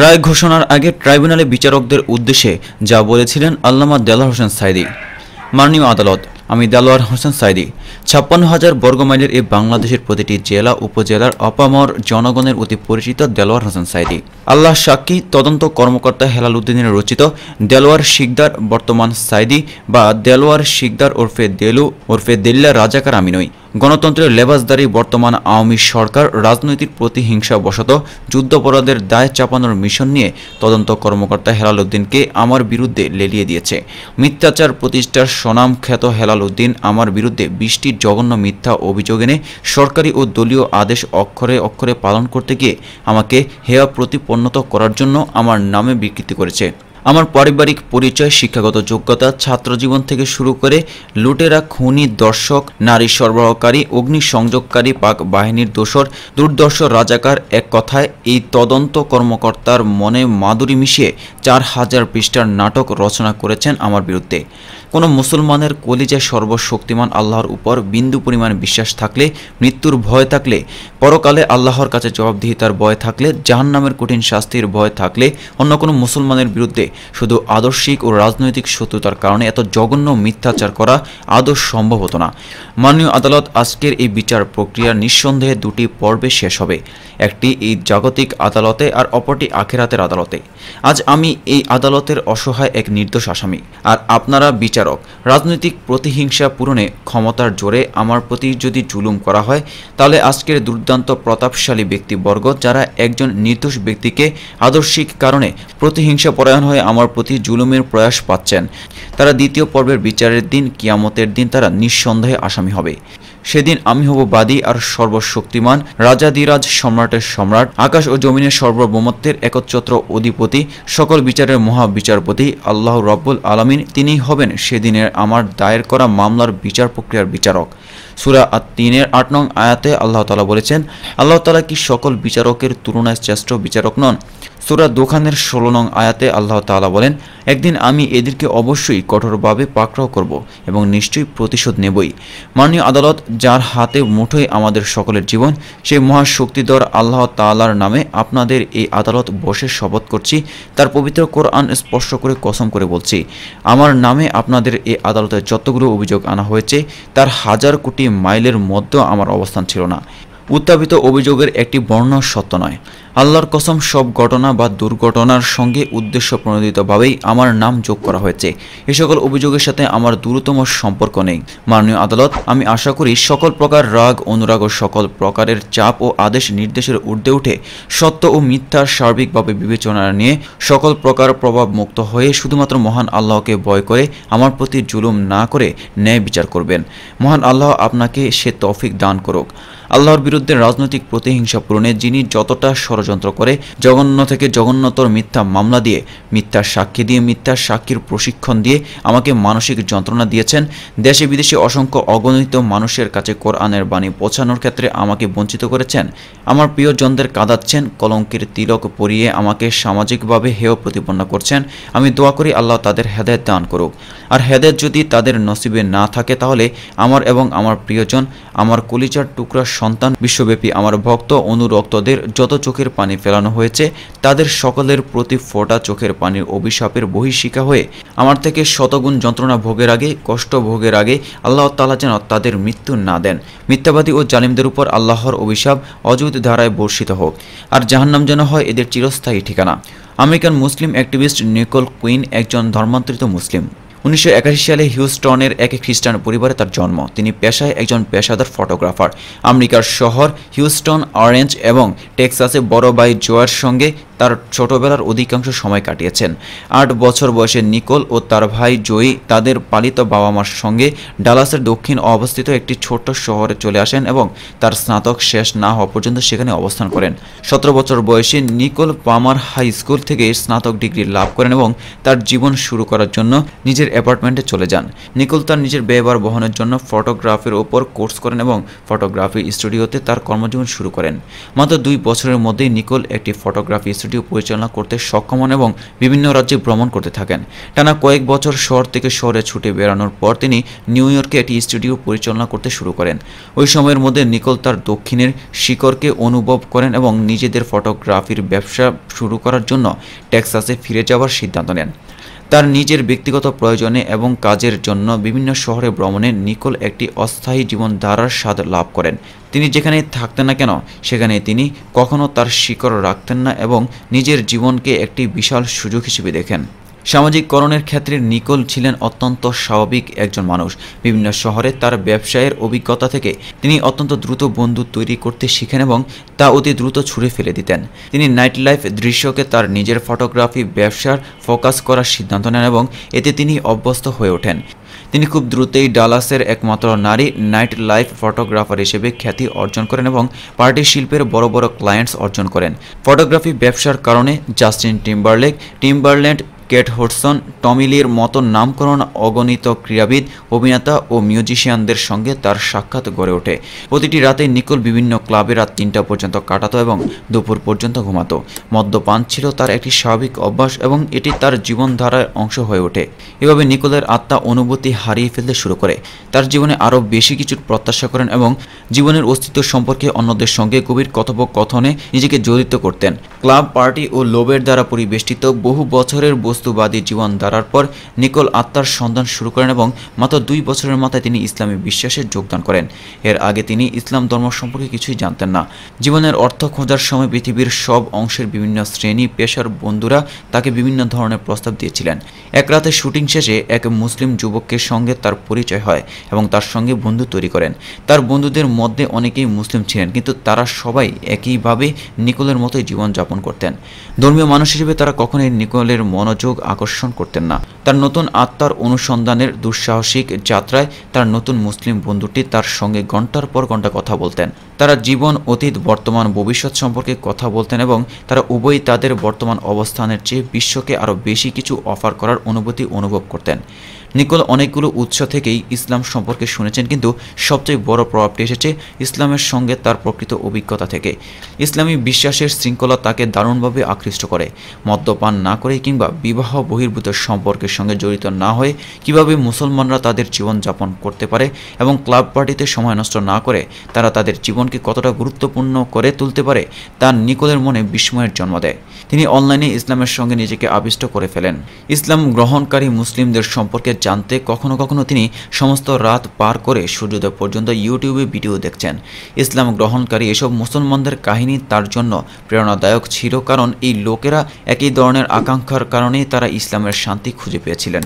রায় ঘোষণার আগে ট্রাইব্যুনালে বিচারকদের উদ্দেশ্যে যা বলেছিলেন আল্লামা দেলোয়ার হোসেন সাইদি। মাননীয় আদালত, আমি দেলোয়ার হোসেন সাইদি। ছাপ্পান্ন হাজার বর্গমাইলের এই বাংলাদেশের প্রতিটি জেলা, উপজেলার অপামর জনগণের অতি পরিচিত দেলোয়ার হোসেন সাইদি। আল্লাহ সাক্ষী, তদন্ত কর্মকর্তা হেলাল উদ্দিনের রচিত দেলোয়ার শিকদার বর্তমান সাইদি বা দেলোয়ার শিকদার ওরফে দেলু ওরফে দেল্লা রাজাকার আমি নই। গণতন্ত্রের লেবাসদারি বর্তমান আওয়ামী সরকার রাজনৈতিক প্রতিহিংসা বশত যুদ্ধাপরাধের দায় চাপানোর মিশন নিয়ে তদন্ত কর্মকর্তা হেলাল উদ্দিনকে আমার বিরুদ্ধে লেলিয়ে দিয়েছে। মিথ্যাচার প্রতিষ্ঠার স্বনাম খ্যাত হেলাল উদ্দিন আমার বিরুদ্ধে বৃষ্টি জঘন্য মিথ্যা অভিযোগ এনে সরকারি ও দলীয় আদেশ অক্ষরে অক্ষরে পালন করতে গিয়ে আমাকে হেয়া প্রতিপন্নত করার জন্য আমার নামে বিকৃতি করেছে। আমার পারিবারিক পরিচয়, শিক্ষাগত যোগ্যতা ছাত্রজীবন থেকে শুরু করে লুটেরা, খুনি, দর্শক, নারী সরবরাহকারী, অগ্নিসংযোগকারী, পাক বাহিনীর দোসর দুর্দর্শ, রাজাকার, এক কথায় এই তদন্ত কর্মকর্তার মনে মাদুরি মিশিয়ে চার হাজার পৃষ্ঠার নাটক রচনা করেছেন আমার বিরুদ্ধে। কোনো মুসলমানের কলিজায় সর্বশক্তিমান আল্লাহর উপর বিন্দু পরিমাণ বিশ্বাস থাকলে, মৃত্যুর ভয় থাকলে, পরকালে আল্লাহর কাছে জবাবদিহিতার ভয় থাকলে, জাহান্নামের কঠিন শাস্তির ভয় থাকলে, অন্য কোনো মুসলমানের বিরুদ্ধে শুধু আদর্শিক ও রাজনৈতিক শত্রুতার কারণে এত জঘন্য মিথ্যাচার করা আদৌ সম্ভব হতো না। মাননীয় আদালত আজকের এই বিচার প্রক্রিয়া নিঃসন্দেহে দুটি পর্বে শেষ হবে। একটি এই জাগতিক আদালতে আর অপরটি আখেরাতের আদালতে। আজ আমি এই আদালতের অসহায় এক নির্দোষ আসামি। আর আপনারা বিচারক, রাজনৈতিক প্রতিহিংসা পূরণে ক্ষমতার জোরে আমার প্রতি যদি জুলুম করা হয়, তাহলে আজকের দুর্দান্ত প্রতাপশালী ব্যক্তিবর্গ যারা একজন নির্দোষ ব্যক্তিকে আদর্শিক কারণে প্রতিহিংসা পরায়ণ হয়ে আমার প্রতি জুলুমের প্রয়াস পাচ্ছেন, তারা দ্বিতীয় পর্বের বিচারের দিন, কিয়ামতের দিন তারা নিঃসন্দেহে আসামি হবে। সেদিন আমি হব বাদী আর সর্বশক্তিমান রাজাদিরাজ সম্রাটের সম্রাট, আকাশ ও জমিনের সর্বভৌমত্বের একচ্ছত্র অধিপতি, সকল বিচারের মহাবিচারপতি, আল্লাহ রব্বুল আলমিন তিনিই হবেন সেদিনের আমার দায়ের করা মামলার বিচার প্রক্রিয়ার বিচারক। সুরা আর তিনের আট নং আয়াতে আল্লাহ তালা বলেছেন, আল্লাহ তালা কি সকল বিচারকের তুলনায় শ্রেষ্ঠ বিচারক নন? সুরা দোকানের ষোলো নং আয়াতে আল্লাহ তাআলা বলেন, একদিন আমি এদেরকে অবশ্যই কঠোরভাবে পাকড়াও করব এবং নিশ্চয়ই প্রতিশোধ নেবই। মাননীয় আদালত, যার হাতে মুঠোয় আমাদের সকলের জীবন সেই মহাশক্তিধর আল্লাহ তাআলার নামে আপনাদের এই আদালত বসে শপথ করছি। তার পবিত্র কোরআন স্পর্শ করে কসম করে বলছি, আমার নামে আপনাদের এই আদালতে যতগুলো অভিযোগ আনা হয়েছে, তার হাজার কোটি মাইলের মধ্যেও আমার অবস্থান ছিল না। উত্থাপিত অভিযোগের একটি বর্ণ সত্য নয়। আল্লাহর কসম, সব ঘটনা বা দুর্ঘটনার সঙ্গে উদ্দেশ্য প্রণোদিতভাবেই আমার নাম যোগ করা হয়েছে। এ সকল অভিযোগের সাথে আমার দূরতম সম্পর্ক নেই। মাননীয় আদালত, আমি আশা করি সকল প্রকার রাগ, অনুরাগ ও সকল প্রকারের চাপ ও আদেশ নির্দেশের ঊর্ধ্বে উঠে সত্য ও মিথ্যার সার্বিকভাবে বিবেচনা নিয়ে সকল প্রকার প্রভাব মুক্ত হয়ে শুধুমাত্র মহান আল্লাহকে ভয় করে, আমার প্রতি জুলুম না করে ন্যায় বিচার করবেন। মহান আল্লাহ আপনাকে সে তৌফিক দান করুক। আল্লাহর বিরুদ্ধে রাজনৈতিক প্রতিহিংসা পূরণে যিনি যতটা ষড়যন্ত্র করে জঘন্য থেকে জঘন্যতর মিথ্যা মামলা দিয়ে, মিথ্যার সাক্ষী দিয়ে, মিথ্যার সাক্ষীর প্রশিক্ষণ দিয়ে আমাকে মানসিক যন্ত্রণা দিয়েছেন। দেশে বিদেশে অসংখ্য অগণিত মানুষের কাছে কোরআনের বাণী পৌঁছানোর ক্ষেত্রে আমাকে বঞ্চিত করেছেন। আমার প্রিয়জনদের কাঁদাচ্ছেন, কলঙ্কের তিলক পরিয়ে আমাকে সামাজিকভাবে হেয় প্রতিপন্ন করছেন। আমি দোয়া করি আল্লাহ তাদের হেদায়ত দান করুক। আর হেদায়ত যদি তাদের নসিবে না থাকে তাহলে আমার এবং আমার প্রিয়জন, আমার কলিজার টুকরা সন্তান, বিশ্বব্যাপী আমার ভক্ত, অনুরক্তদের যত চোখের পানি ফেলানো হয়েছে। তাদের সকলের প্রতি ফোটা চোখের পানির অভিশাপের বহিঃশিকা হয়ে আমার থেকে শতগুণ যন্ত্রণা ভোগের আগে, কষ্ট ভোগের আগে আল্লাহ তালা যেন তাদের মৃত্যু না দেন। মিথ্যাবাদী ও জালিমদের উপর আল্লাহর অভিশাপ অযুত ধারায় বর্ষিত হোক, আর জাহান্নাম যেন হয় এদের চিরস্থায়ী ঠিকানা। আমেরিকান মুসলিম অ্যাক্টিভিস্ট নিকোল কুইন একজন ধর্মান্তরিত মুসলিম। উনিশশো একাশি সালে হিউস্টনের এক খ্রিস্টান পরিবারে তার জন্ম। তিনি পেশায় একজন পেশাদার ফটোগ্রাফার। আমেরিকার শহর হিউস্টন, অরেঞ্জ এবং টেক্সাসে বড় ভাই জোয়ার সঙ্গে তার ছোটবেলার অধিকাংশ সময় কাটিয়েছেন। আট বছর বয়সে নিকোল ও তার ভাই জয়ী তাদের পালিত বাবা মার সঙ্গে ডালাসের দক্ষিণ অবস্থিত একটি ছোট্ট শহরে চলে আসেন এবং তার স্নাতক শেষ না হওয়া পর্যন্ত সেখানে অবস্থান করেন। সতেরো বছর বয়সে নিকোল পামার হাই স্কুল থেকে স্নাতক ডিগ্রি লাভ করেন এবং তার জীবন শুরু করার জন্য নিজের অ্যাপার্টমেন্টে চলে যান। নিকোল তার নিজের ব্যয়বার বহনের জন্য ফটোগ্রাফির ওপর কোর্স করেন এবং ফটোগ্রাফি স্টুডিওতে তার কর্মজীবন শুরু করেন। মাত্র দুই বছরের মধ্যেই নিকোল একটি ফটোগ্রাফি স্টুডিও স্টুডিও পরিচালনা করতে সক্ষম হন এবং বিভিন্ন রাজ্যে ভ্রমণ করতে থাকেন। টানা কয়েক বছর শহর থেকে শহরে ছুটে বেড়ানোর পর তিনি নিউ ইয়র্কে একটি স্টুডিও পরিচালনা করতে শুরু করেন। ওই সময়ের মধ্যে নিকোল তার দক্ষিণের শিকড়কে অনুভব করেন এবং নিজেদের ফটোগ্রাফির ব্যবসা শুরু করার জন্য টেক্সাসে ফিরে যাওয়ার সিদ্ধান্ত নেন। তার নিজের ব্যক্তিগত প্রয়োজনে এবং কাজের জন্য বিভিন্ন শহরে ভ্রমণে নিকোল একটি অস্থায়ী জীবনধারার স্বাদ লাভ করেন। তিনি যেখানে থাকতেন না কেন, সেখানে তিনি কখনো তার শিকড় রাখতেন না এবং নিজের জীবনকে একটি বিশাল সুযোগ হিসেবে দেখেন। সামাজিককরণের ক্ষেত্রে নিকোল ছিলেন অত্যন্ত স্বাভাবিক একজন মানুষ। বিভিন্ন শহরে তার ব্যবসায়ের অভিজ্ঞতা থেকে তিনি অত্যন্ত দ্রুত বন্ধু তৈরি করতে শিখেন এবং তা অতি দ্রুত ছুঁড়ে ফেলে দিতেন। তিনি নাইট লাইফ দৃশ্যকে তার নিজের ফটোগ্রাফি ব্যবসার ফোকাস করার সিদ্ধান্ত নেন এবং এতে তিনি অভ্যস্ত হয়ে ওঠেন। তিনি খুব দ্রুতই ডালাসের একমাত্র নারী নাইট লাইফ ফটোগ্রাফার হিসেবে খ্যাতি অর্জন করেন এবং পার্টি শিল্পের বড় বড় ক্লায়েন্টস অর্জন করেন। ফটোগ্রাফি ব্যবসার কারণে Justin Timberlake, Timberland Kate Hodson টমিলির মতো নামকরণ অগণিত ক্রীড়াবিদ, অভিনেতা ও মিউজিশিয়ানদের সঙ্গে তার সাক্ষাৎ গড়ে ওঠে। প্রতিটি রাতে নিকোল বিভিন্ন ক্লাবে রাত তিনটা পর্যন্ত কাটাতো এবং দুপুর পর্যন্ত ঘুমাতো। মদ্যপান ছিল তার একটি স্বাভাবিক অভ্যাস এবং এটি তার জীবনধারার অংশ হয়ে ওঠে। এভাবে নিকোলের আত্মা অনুভূতি হারিয়ে ফেলতে শুরু করে। তার জীবনে আরও বেশি কিছুর প্রত্যাশা করেন এবং জীবনের অস্তিত্ব সম্পর্কে অন্যদের সঙ্গে গভীর কথোপকথনে নিজেকে জড়িত করতেন। ক্লাব, পার্টি ও লোবের দ্বারা পরিবেষ্টিত বহু বছরের বস্তুবাদী জীবন ধারার পর নিকোল আত্মার সন্ধান শুরু করেন এবং মাত্র দুই বছরের মাথায় তিনি ইসলামী বিশ্বাসে যোগদান করেন। এর আগে তিনি ইসলাম ধর্ম সম্পর্কে কিছুই জানতেন না। জীবনের অর্থ খোঁজার সময় পৃথিবীর সব অংশের বিভিন্ন শ্রেণি, পেশার বন্ধুরা তাকে বিভিন্ন ধরনের প্রস্তাব দিয়েছিলেন। এক রাতে শুটিং শেষে এক মুসলিম যুবকের সঙ্গে তার পরিচয় হয় এবং তার সঙ্গে বন্ধু তৈরি করেন। তার বন্ধুদের মধ্যে অনেকেই মুসলিম ছিলেন, কিন্তু তারা সবাই একইভাবে নিকোলের মতোই জীবনযাপন করতেন। ধর্মীয় মানুষ হিসেবে তারা কখনোই নিকোলের মনোযোগ আকর্ষণ করতেন না। তার নতুন আত্মার অনুসন্ধানের দুঃসাহসিক যাত্রায় তার নতুন মুসলিম বন্ধুটি তার সঙ্গে ঘণ্টার পর ঘণ্টা কথা বলতেন। তারা জীবন, অতীত, বর্তমান, ভবিষ্যৎ সম্পর্কে কথা বলতেন এবং তারা উভয়ই তাদের বর্তমান অবস্থানের চেয়ে বিশ্বকে আরও বেশি কিছু অফার করার অনুভূতি অনুভব করতেন। নিকোল অনেকগুলো উৎস থেকেই ইসলাম সম্পর্কে শুনেছেন, কিন্তু সবচেয়ে বড় প্রভাবটি এসেছে ইসলামের সঙ্গে তার প্রকৃত অভিজ্ঞতা থেকে। ইসলামী বিশ্বাসের শৃঙ্খলা তাকে দারুণভাবে আকৃষ্ট করে। মদ্যপান না করে কিংবা বিবাহ বহির্ভূত সম্পর্কের সঙ্গে জড়িত না হয়ে কীভাবে মুসলমানরা তাদের জীবনযাপন করতে পারে এবং ক্লাব পার্টিতে সময় নষ্ট না করে তারা তাদের জীবনকে কতটা গুরুত্বপূর্ণ করে তুলতে পারে, তা নিকোলের মনে বিস্ময়ের জন্ম দেয়। তিনি অনলাইনে ইসলামের সঙ্গে নিজেকে আবিষ্ট করে ফেলেন। ইসলাম গ্রহণকারী মুসলিমদের সম্পর্কে জানতে কখনো কখনো তিনি সমস্ত রাত পার করে সূর্যোদয় পর্যন্ত ইউটিউবে ভিডিও দেখছেন। ইসলাম গ্রহণকারী এসব মুসলমানদের কাহিনী তার জন্য প্রেরণাদায়ক ছিল কারণ এই লোকেরা একই ধরনের আকাঙ্ক্ষার কারণেই তারা ইসলামের শান্তি খুঁজে পেয়েছিলেন।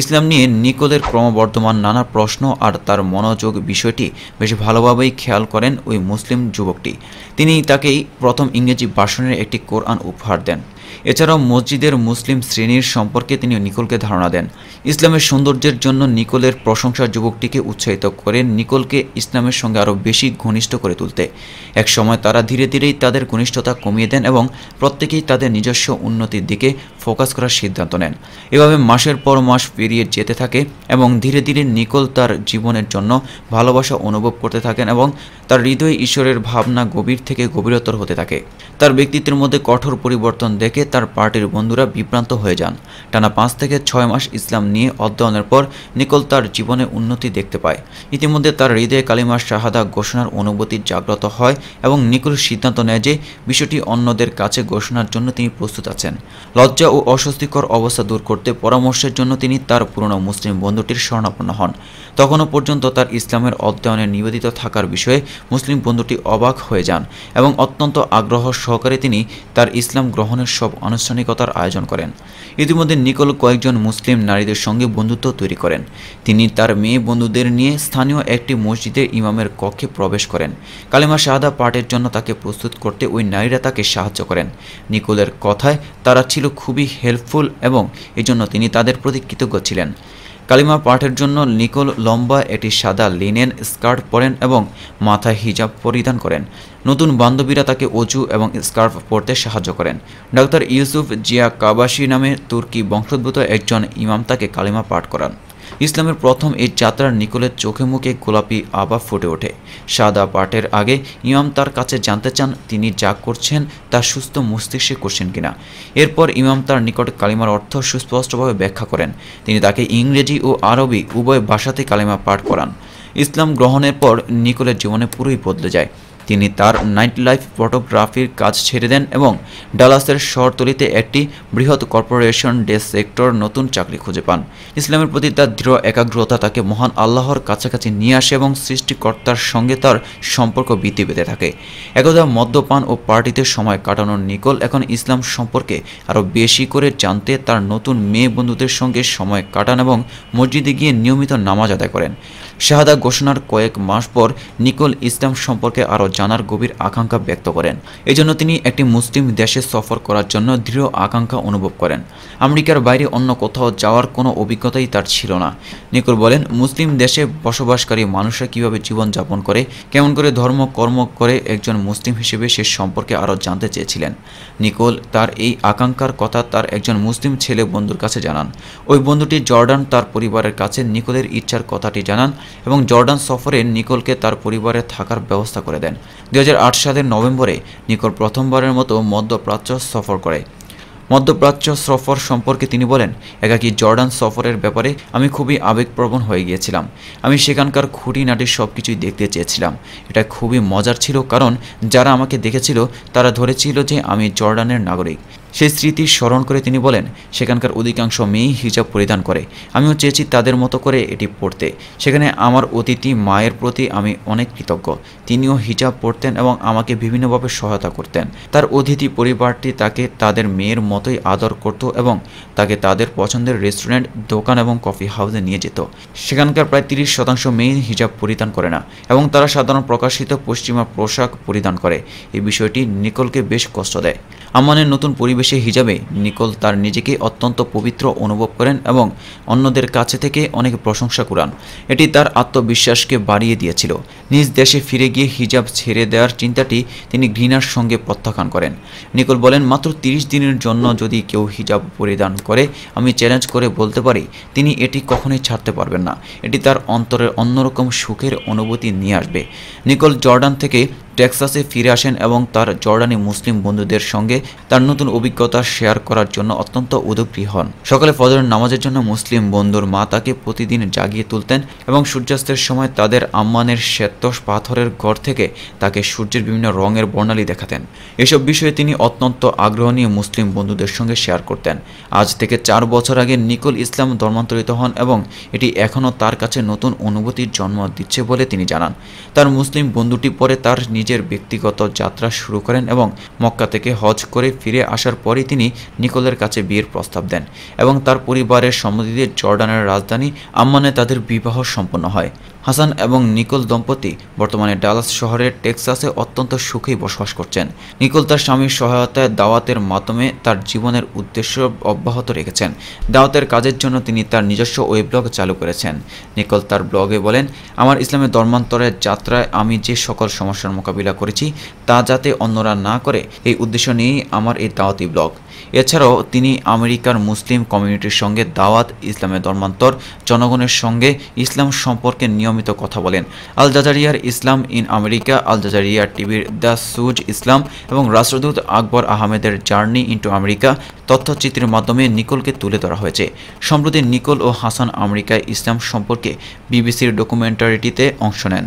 ইসলাম নিয়ে নিকোলের ক্রমবর্ধমান নানা প্রশ্ন আর তার মনোযোগ বিষয়টি বেশ ভালোভাবেই খেয়াল করেন ওই মুসলিম যুবকটি। তিনি তাকেই প্রথম ইংরেজি ভাষণের একটি কোরআন উপহার দেন। এছাড়াও মসজিদের মুসলিম শ্রেণির সম্পর্কে তিনি নিকোলকে ধারণা দেন। ইসলামের সৌন্দর্যের জন্য নিকোলের প্রশংসা যুবকটিকে উৎসাহিত করে নিকোলকে ইসলামের সঙ্গে আরও বেশি ঘনিষ্ঠ করে তুলতে। এক সময় তারা ধীরে ধীরেই তাদের ঘনিষ্ঠতা কমিয়ে দেন এবং প্রত্যেকেই তাদের নিজস্ব উন্নতির দিকে ফোকাস করার সিদ্ধান্ত নেন। এভাবে মাসের পর মাস পেরিয়ে যেতে থাকে এবং ধীরে ধীরে নিকোল তার জীবনের জন্য ভালোবাসা অনুভব করতে থাকেন এবং তার হৃদয় ঈশ্বরের ভাবনা গভীর থেকে গভীরতর হতে থাকে। তার ব্যক্তিত্বের মধ্যে কঠোর পরিবর্তন দেখে তার পার্টির বন্ধুরা বিভ্রান্ত হয়ে যান। টানা পাঁচ থেকে ছয় মাস ইসলাম নিয়ে অধ্যয়নের পর নিকোল তার জীবনে উন্নতি দেখতে পায়। ইতিমধ্যে তার হৃদয়ে কালিমার শাহাদা ঘোষণার অনুভূতি জাগ্রত হয় এবং নিকোল সিদ্ধান্ত নেয় যে বিষয়টি অন্যদের কাছে ঘোষণার জন্য তিনি প্রস্তুত আছেন। লজ্জা ও অস্বস্তিকর অবস্থা দূর করতে পরামর্শের জন্য তিনি তার পুরনো মুসলিম বন্ধুটির স্বর্ণাপন্ন হন। তখনও পর্যন্ত তার ইসলামের অধ্যয়নে নিবেদিত থাকার বিষয়ে মুসলিম বন্ধুটি অবাক হয়ে যান এবং অত্যন্ত আগ্রহ সহকারে তিনি তার ইসলাম গ্রহণের সব আনুষ্ঠানিকতার আয়োজন করেন। ইতিমধ্যে নিকোল কয়েকজন মুসলিম নারীদের সঙ্গে বন্ধুত্ব তৈরি করেন। তিনি তার মেয়ে বন্ধুদের নিয়ে স্থানীয় একটি মসজিদে ইমামের কক্ষে প্রবেশ করেন। কালিমা শাহাদা পাঠের জন্য তাকে প্রস্তুত করতে ওই নারীরা তাকে সাহায্য করেন। নিকোলের কথায় তারা ছিল খুবই হেল্পফুল এবং এজন্য তিনি তাদের প্রতি কৃতজ্ঞ ছিলেন। কালিমা পাঠের জন্য নিকোল লম্বা একটি সাদা লিনেন স্কার্ট পরেন এবং মাথায় হিজাব পরিধান করেন। নতুন বান্ধবীরা তাকে অজু এবং স্কার্ফ পরতে সাহায্য করেন। ডক্টর ইউসুফ জিয়া কাবাসি নামে তুর্কি বংশোদ্ভূত একজন ইমাম তাকে কালিমা পাঠ করান। ইসলামের প্রথম এই যাত্রার নিকোলের চোখে মুখে গোলাপি আবা ফুটে ওঠে। সাদা পাঠের আগে ইমাম তার কাছে জানতে চান তিনি যা করছেন তা সুস্থ মস্তিষ্কে করছেন কিনা। এরপর ইমাম তার নিকট কালিমার অর্থ সুস্পষ্টভাবে ব্যাখ্যা করেন। তিনি তাকে ইংরেজি ও আরবি উভয় ভাষাতে কালিমা পাঠ করান। ইসলাম গ্রহণের পর নিকোলের জীবনে পুরোই বদলে যায়। তিনি তার নাইট লাইফ ফটোগ্রাফির কাজ ছেড়ে দেন এবং ডালাসের শহরতলিতে একটি বৃহৎ কর্পোরেশন ডে সেক্টর নতুন চাকরি খুঁজে পান। ইসলামের প্রতি তার দৃঢ় একাগ্রতা তাকে মহান আল্লাহর কাছাকাছি নিয়ে আসে এবং সৃষ্টিকর্তার সঙ্গে তার সম্পর্ক বৃদ্ধি পেতে থাকে। একদা মদ্যপান ও পার্টিতে সময় কাটানোর নিকল এখন ইসলাম সম্পর্কে আরও বেশি করে জানতে তার নতুন মেয়ে বন্ধুদের সঙ্গে সময় কাটান এবং মসজিদে গিয়ে নিয়মিত নামাজ আদায় করেন। শাহাদা ঘোষণার কয়েক মাস পর নিকোল ইসলাম সম্পর্কে আরও জানার গভীর আকাঙ্ক্ষা ব্যক্ত করেন। এজন্য তিনি একটি মুসলিম দেশে সফর করার জন্য দৃঢ় আকাঙ্ক্ষা অনুভব করেন। আমেরিকার বাইরে অন্য কোথাও যাওয়ার কোনো অভিজ্ঞতাই তার ছিল না। নিকোল বলেন, মুসলিম দেশে বসবাসকারী মানুষরা কীভাবে জীবনযাপন করে, কেমন করে ধর্ম কর্ম করে একজন মুসলিম হিসেবে সে সম্পর্কে আরও জানতে চেয়েছিলেন। নিকোল তার এই আকাঙ্ক্ষার কথা তার একজন মুসলিম ছেলে বন্ধুর কাছে জানান। ওই বন্ধুটি জর্ডান তার পরিবারের কাছে নিকোলের ইচ্ছার কথাটি জানান এবং জর্ডান সফরে নিকোলকে তার পরিবারে থাকার ব্যবস্থা করে দেন। দু হাজার আট সালের নভেম্বরে নিকোল প্রথমবারের মতো মধ্যপ্রাচ্য সফর করে। মধ্যপ্রাচ্য সফর সম্পর্কে তিনি বলেন, একাকি জর্ডান সফরের ব্যাপারে আমি খুবই আবেগপ্রবণ হয়ে গিয়েছিলাম। আমি সেখানকার খুঁটিনাটির সব কিছুই দেখতে চেয়েছিলাম। এটা খুবই মজার ছিল কারণ যারা আমাকে দেখেছিল, তারা ধরেছিল যে আমি জর্ডানের নাগরিক। সেই স্মৃতি স্মরণ করে তিনি বলেন, সেখানকার অধিকাংশ মেয়েই হিজাব পরিধান করে। আমিও চেয়েছি তাদের মতো করে এটি পড়তে। সেখানে আমার অতিথি মায়ের প্রতি আমি অনেক কৃতজ্ঞ। তিনিও হিজাব পড়তেন এবং আমাকে বিভিন্নভাবে সহায়তা করতেন। তার অতিথি পরিবারটি তাকে তাদের মেয়ের মতোই আদর করত এবং তাকে তাদের পছন্দের রেস্টুরেন্ট, দোকান এবং কফি হাউসে নিয়ে যেত। সেখানকার প্রায় তিরিশ শতাংশ মেয়ে হিজাব পরিধান করে না এবং তারা সাধারণ প্রকাশিত পশ্চিমা পোশাক পরিধান করে। এই বিষয়টি নিকলকে বেশ কষ্ট দেয়। আম্মানের নতুন পরিবেশে হিজাবে নিকোল তার নিজেকে অত্যন্ত পবিত্র অনুভব করেন এবং অন্যদের কাছে থেকে অনেক প্রশংসা কুরান এটি তার আত্মবিশ্বাসকে বাড়িয়ে দিয়েছিল। নিজ দেশে ফিরে গিয়ে হিজাব ছেড়ে দেওয়ার চিন্তাটি তিনি ঘৃণার সঙ্গে প্রত্যাখ্যান করেন। নিকোল বলেন, মাত্র তিরিশ দিনের জন্য যদি কেউ হিজাব পরিধান করে, আমি চ্যালেঞ্জ করে বলতে পারি, তিনি এটি কখনোই ছাড়তে পারবেন না। এটি তার অন্তরের অন্যরকম সুখের অনুভূতি নিয়ে আসবে। নিকোল জর্ডান থেকে টেক্সাসে ফিরে আসেন এবং তার জর্ডানি মুসলিম বন্ধুদের সঙ্গে তার নতুন অভিজ্ঞতা শেয়ার করার জন্য অত্যন্ত উদগ্রী হন। সকালে ফজরের নামাজের জন্য মুসলিম বন্ধুর মা তাকে প্রতিদিন জাগিয়ে তুলতেন এবং সূর্যাস্তের সময় তাদের আম্মানের শ্বেত পাথরের ঘর থেকে তাকে সূর্যের বিভিন্ন রঙের বর্ণালী দেখাতেন। এসব বিষয়ে তিনি অত্যন্ত আগ্রহ নিয়ে মুসলিম বন্ধুদের সঙ্গে শেয়ার করতেন। আজ থেকে চার বছর আগে নিকোল ইসলাম ধর্মান্তরিত হন এবং এটি এখনও তার কাছে নতুন অনুভূতির জন্ম দিচ্ছে বলে তিনি জানান। তার মুসলিম বন্ধুটি পরে তার নিজ নিজের ব্যক্তিগত যাত্রা শুরু করেন এবং মক্কা থেকে হজ করে ফিরে আসার পরই তিনি নিকোলের কাছে বিয়ের প্রস্তাব দেন এবং তার পরিবারের সম্মতিতে জর্ডানের রাজধানী আম্মানে তাদের বিবাহ সম্পন্ন হয়। হাসান এবং নিকোল দম্পতি বর্তমানে ডালাস শহরের টেক্সাসে অত্যন্ত সুখেই বসবাস করছেন। নিকোল তার স্বামীর সহায়তায় দাওয়াতের মাধ্যমে তার জীবনের উদ্দেশ্য অব্যাহত রেখেছেন। দাওয়াতের কাজের জন্য তিনি তার নিজস্ব ওয়েবলগ চালু করেছেন। নিকোল তার ব্লগে বলেন, আমার ইসলামের ধর্মান্তরের যাত্রায় আমি যে সকল সমস্যার মোকাবিলা করেছি, তা যাতে অন্যরা না করে, এই উদ্দেশ্য নিয়েই আমার এই দাওয়াতি ব্লগ। এছাড়াও তিনি আমেরিকার মুসলিম কমিউনিটির সঙ্গে দাওয়াত, ইসলামের ধর্মান্তর, জনগণের সঙ্গে ইসলাম সম্পর্কে নিয়মিত কথা বলেন। আল জাজারিয়ার ইসলাম ইন আমেরিকা, আল জাজারিয়া টিভির দ্য সুজ ইসলাম এবং রাষ্ট্রদূত আকবর আহমেদের জার্নি ইন্টু আমেরিকা তথ্যচিত্রের মাধ্যমে নিকোলকে তুলে ধরা হয়েছে। সম্প্রতি নিকোল ও হাসান আমেরিকায় ইসলাম সম্পর্কে বিবিসির ডকুমেন্টারিটিতে অংশ নেন।